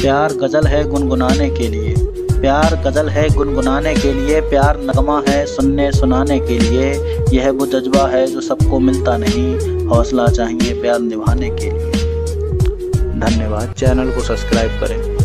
प्यार गज़ल है गुनगुनाने के लिए। प्यार गज़ल है गुनगुनाने के लिए, प्यार नगमा है सुनने सुनाने के लिए। यह वो जज्बा है जो सबको मिलता नहीं, हौसला चाहिए प्यार निभाने के लिए। धन्यवाद। चैनल को सब्सक्राइब करें।